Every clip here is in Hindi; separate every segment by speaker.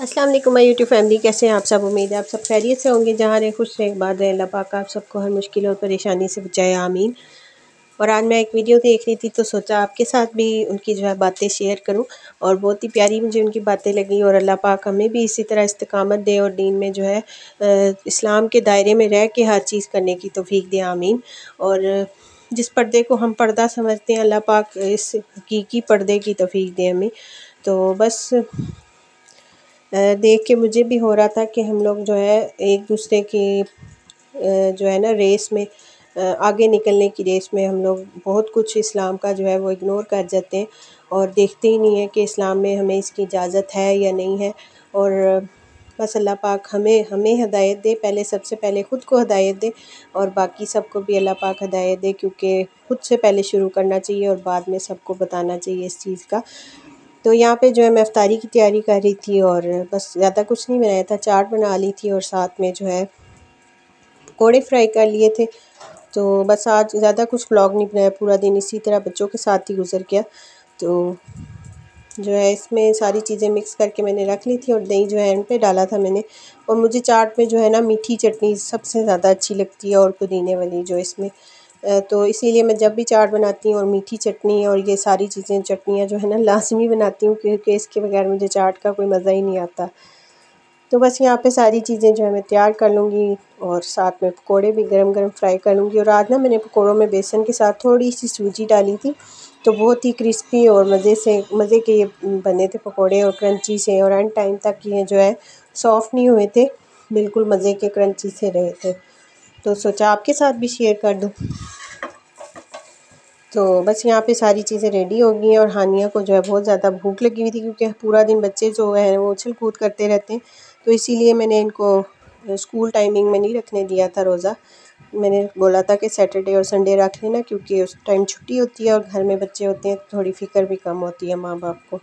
Speaker 1: वालेकुम माय यूट्यूब फैमिली कैसे हैं आप सब? उम्मीद है आप सब खैरियत से होंगे, जहाँ रहे, खुश रहे बाद रहे। अल्लाह पाक आप सबको हर मुश्किल और परेशानी से बचाए, आमीन। और आज मैं एक वीडियो देख रही थी तो सोचा आपके साथ भी उनकी जो है बातें शेयर करूँ। और बहुत ही प्यारी मुझे उनकी बातें लगी, और अल्लाह पाक हमें भी इसी तरह इस्तकामत दे और दीन में जो है इस्लाम के दायरे में रह के हर चीज़ करने की तोफ़ी दे, आमीन। और जिस पर्दे को हम पर्दा समझते हैं, अल्लाह पाक इस हकीकी पर्दे की तोफ़ी दे हमें। तो बस देख के मुझे भी हो रहा था कि हम लोग जो है एक दूसरे की जो है ना रेस में आगे निकलने की रेस में हम लोग बहुत कुछ इस्लाम का जो है वो इग्नोर कर जाते हैं और देखते ही नहीं है कि इस्लाम में हमें इसकी इजाज़त है या नहीं है। और बस अल्लाह पाक हमें हमें हदायत दे, पहले सबसे पहले ख़ुद को हदायत दे और बाकी सबको भी अल्लाह पाक हदायत दे, क्योंकि ख़ुद से पहले शुरू करना चाहिए और बाद में सबको बताना चाहिए इस चीज़ का। तो यहाँ पे जो है मैं अफ्तारी की तैयारी कर रही थी और बस ज़्यादा कुछ नहीं बनाया था। चाट बना ली थी और साथ में जो है पकौड़े फ्राई कर लिए थे। तो बस आज ज़्यादा कुछ ब्लॉग नहीं बनाया, पूरा दिन इसी तरह बच्चों के साथ ही गुजर गया। तो जो है इसमें सारी चीज़ें मिक्स करके मैंने रख ली थी और दही जो है एंड पे डाला था मैंने। और मुझे चाट में जो है ना मीठी चटनी सबसे ज़्यादा अच्छी लगती है और पुदीने वाली जो इसमें तो इसीलिए मैं जब भी चाट बनाती हूँ और मीठी चटनी और ये सारी चीज़ें, चटनियाँ जो है ना, लाजमी बनाती हूँ क्योंकि इसके बगैर मुझे चाट का कोई मज़ा ही नहीं आता। तो बस यहाँ पे सारी चीज़ें जो है मैं तैयार कर लूँगी और साथ में पकोड़े भी गरम गरम फ्राई कर लूँगी। और आज ना मैंने पकोड़ों में बेसन के साथ थोड़ी सी सूजी डाली थी तो बहुत ही क्रिस्पी और मज़े से, मज़े के ये बने थे पकोड़े और क्रंची से और एंड टाइम तक ये जो है सॉफ्ट नहीं हुए थे, बिल्कुल मज़े के क्रंची से रहे थे। तो सोचा आपके साथ भी शेयर कर दूँ। तो बस यहाँ पे सारी चीज़ें रेडी हो गई हैं और हानिया को जो है बहुत ज़्यादा भूख लगी हुई थी क्योंकि पूरा दिन बच्चे जो है वो उछल कूद करते रहते हैं। तो इसीलिए मैंने इनको स्कूल टाइमिंग में नहीं रखने दिया था रोज़ा। मैंने बोला था कि सैटरडे और संडे रख लेना क्योंकि उस टाइम छुट्टी होती है और घर में बच्चे होते हैं तो थोड़ी फ़िक्र भी कम होती है माँ बाप को।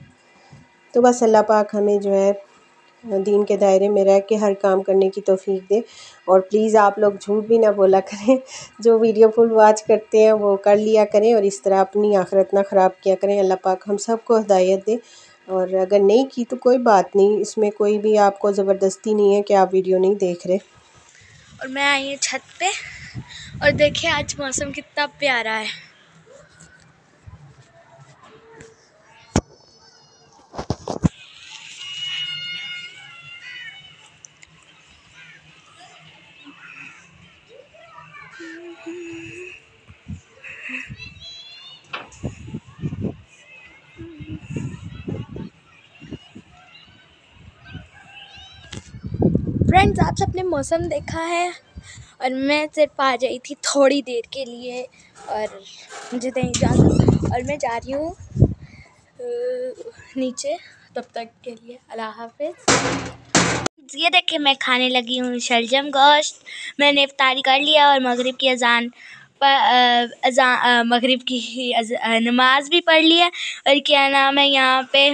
Speaker 1: तो बस अल्लाह पाक हमें जो है दीन के दायरे में रह के हर काम करने की तोफ़ी दे। और प्लीज़ आप लोग झूठ भी ना बोला करें। जो वीडियो फुल वाच करते हैं, वो कर लिया करें और इस तरह अपनी आखिरत ना ख़राब किया करें। अल्लाह पाक हम सबको हदायत दे। और अगर नहीं की तो कोई बात नहीं, इसमें कोई भी आपको ज़बरदस्ती नहीं है कि आप वीडियो नहीं देख रहे।
Speaker 2: और मैं आई हूँ छत पे। और देखिए आज मौसम कितना प्यारा है। फ्रेंड्स, आप सबने मौसम देखा है और मैं सिर्फ़ आ जाई थी थोड़ी देर के लिए और मुझे दें इजाज़त और मैं जा रही हूँ नीचे तब तक के लिए। अल्लाह हाफिज़। ये देखिए, मैं खाने लगी हूँ शलजम गोश्त। मैंने इफ्तारी कर लिया और मगरिब की अजान पर अजान मगरिब की नमाज़ भी पढ़ लिया और क्या नाम है यहाँ पे?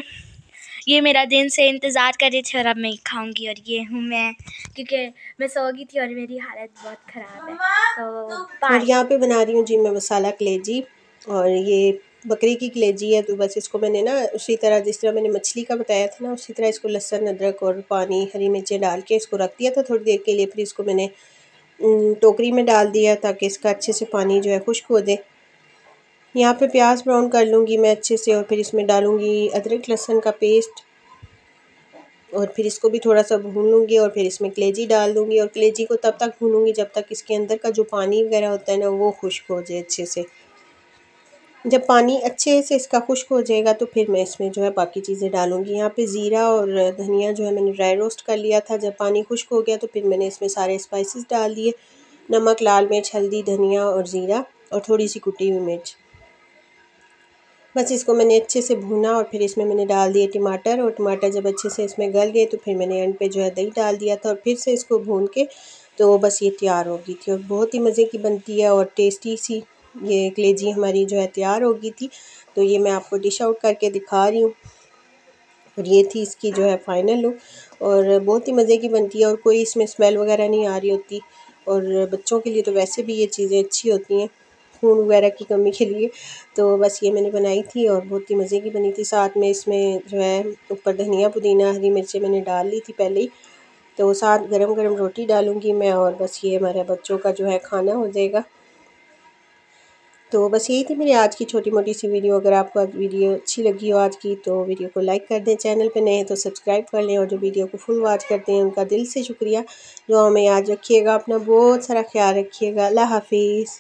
Speaker 2: ये मेरा दिन से इंतज़ार कर रही थी और अब मैं खाऊँगी और ये हूँ मैं क्योंकि मैं सो गई थी और मेरी हालत बहुत ख़राब है। तो
Speaker 1: और यहाँ पे बना रही हूँ जी मैं मसाला कलेजी और ये बकरी की कलेजी है तो बस इसको मैंने ना उसी तरह जिस तरह मैंने मछली का बताया था ना उसी तरह इसको लहसन अदरक और पानी हरी मिर्चें डाल के इसको रख दिया था थोड़ी देर के लिए फिर इसको मैंने टोकरी में डाल दिया ताकि इसका अच्छे से पानी जो है खुश्क हो जाए। यहाँ पे प्याज ब्राउन कर लूँगी मैं अच्छे से और फिर इसमें डालूँगी अदरक लहसुन का पेस्ट और फिर इसको भी थोड़ा सा भून लूँगी और फिर इसमें कलेजी डाल दूँगी और कलेजी को तब तक भूनूँगी जब तक इसके अंदर का जो पानी वगैरह होता है ना वो खुश्क हो जाए अच्छे से। जब पानी अच्छे से इसका खुश्क हो जाएगा तो फिर मैं इसमें जो है बाकी चीज़ें डालूँगी। यहाँ पे ज़ीरा और धनिया जो है मैंने ड्राई रोस्ट कर लिया था। जब पानी खुश्क हो गया तो फिर मैंने इसमें सारे स्पाइसेस डाल दिए। नमक, लाल मिर्च, हल्दी, धनिया और ज़ीरा और थोड़ी सी कुटी हुई मिर्च। बस इसको मैंने अच्छे से भूना और फिर इसमें मैंने डाल दिए टमाटर और टमाटर जब अच्छे से इसमें गल गए तो फिर मैंने एंड पे जो है दही डाल दिया था और फिर से इसको भून के तो बस ये तैयार हो गई थी और बहुत ही मज़े की बनती है और टेस्टी सी ये कलेजी हमारी जो है तैयार हो गई थी। तो ये मैं आपको डिश आउट करके दिखा रही हूँ और ये थी इसकी जो है फाइनल लुक और बहुत ही मज़े की बनती है और कोई इसमें स्मेल वगैरह नहीं आ रही होती और बच्चों के लिए तो वैसे भी ये चीज़ें अच्छी होती हैं। खून वगैरह की कमी के लिए। तो बस ये मैंने बनाई थी और बहुत ही मज़े की बनी थी। साथ में इसमें जो है ऊपर धनिया पुदीना, हरी मिर्चें मैंने डाल ली थी पहले ही। तो साथ गरम गरम रोटी डालूँगी मैं और बस ये हमारे बच्चों का जो है खाना हो जाएगा। तो बस यही थी मेरी आज की छोटी मोटी सी वीडियो। अगर आपको आज वीडियो अच्छी लगी हो आज की तो वीडियो को लाइक कर दें, चैनल पे नए हैं तो सब्सक्राइब कर लें और जो वीडियो को फुल वॉच करते हैं उनका दिल से शुक्रिया। जो हमें याद रखिएगा, अपना बहुत सारा ख्याल रखिएगा। अल्लाह हाफिज़।